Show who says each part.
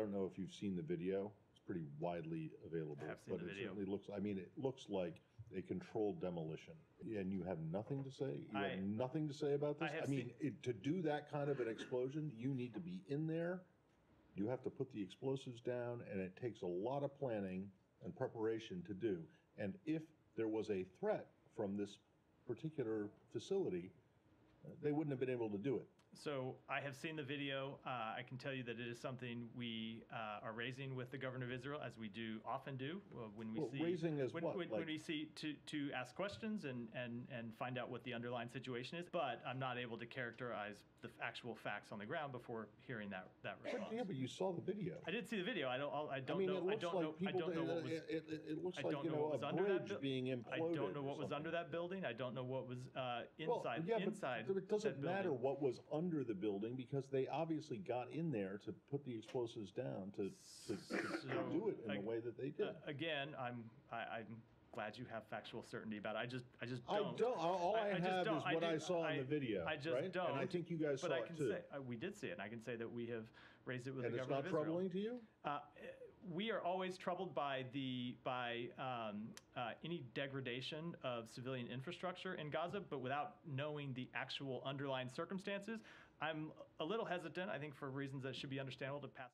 Speaker 1: don't know if you've seen the video. It's pretty widely available.
Speaker 2: I have seen
Speaker 1: but
Speaker 2: the
Speaker 1: it
Speaker 2: video.
Speaker 1: certainly looks. I mean, it looks like a controlled demolition, and you have nothing to say. You
Speaker 2: I-
Speaker 1: have nothing to say about this.
Speaker 2: I have
Speaker 1: mean, it, to do that kind of an explosion, you need to be in there. You have to put the explosives down, and it takes a lot of planning and preparation to do. And if there was a threat from this particular facility, they wouldn't have been able to do it.
Speaker 2: So I have seen the video. Uh, I can tell you that it is something we uh, are raising with the governor of Israel, as we do often do uh, when we
Speaker 1: Well,
Speaker 2: see
Speaker 1: raising as
Speaker 2: when,
Speaker 1: what?
Speaker 2: when,
Speaker 1: Like-
Speaker 2: when we see to to ask questions and and and find out what the underlying situation is. But I'm not able to characterize the actual facts on the ground before hearing that that response.
Speaker 1: Yeah, but you saw the video.
Speaker 2: I did see the video. I don't. I
Speaker 1: I
Speaker 2: don't
Speaker 1: mean,
Speaker 2: know.
Speaker 1: it
Speaker 2: I don't
Speaker 1: like
Speaker 2: know. I don't know what was.
Speaker 1: it, it, it looks
Speaker 2: I
Speaker 1: like
Speaker 2: don't
Speaker 1: you
Speaker 2: know was
Speaker 1: a
Speaker 2: under that.
Speaker 1: bridge
Speaker 2: buil-
Speaker 1: being imploded.
Speaker 2: I don't know what was under that building. I don't know what was uh,
Speaker 1: Well,
Speaker 2: inside.
Speaker 1: yeah,
Speaker 2: inside.
Speaker 1: But it doesn't matter what was under the building because they obviously got in there to put the explosives down to, to, to do it in
Speaker 2: I-
Speaker 1: the way that they did.
Speaker 2: Uh, again, I'm I, I'm glad you have factual certainty about it. I just I just
Speaker 1: I
Speaker 2: don't.
Speaker 1: don't. All all I,
Speaker 2: just
Speaker 1: have
Speaker 2: don't.
Speaker 1: is what I, saw in the video.
Speaker 2: I just
Speaker 1: right?
Speaker 2: don't.
Speaker 1: And I think you guys
Speaker 2: but
Speaker 1: saw
Speaker 2: I
Speaker 1: it
Speaker 2: can
Speaker 1: too.
Speaker 2: say uh, we did see it, and I can say that we have raised it with
Speaker 1: and
Speaker 2: the
Speaker 1: it's
Speaker 2: government
Speaker 1: not
Speaker 2: of Israel.
Speaker 1: troubling to you?
Speaker 2: Uh, we are always troubled by the by um, uh, any degradation of civilian infrastructure in Gaza, but without knowing the actual underlying circumstances, I'm a little hesitant. I think for reasons that should be understandable to pass.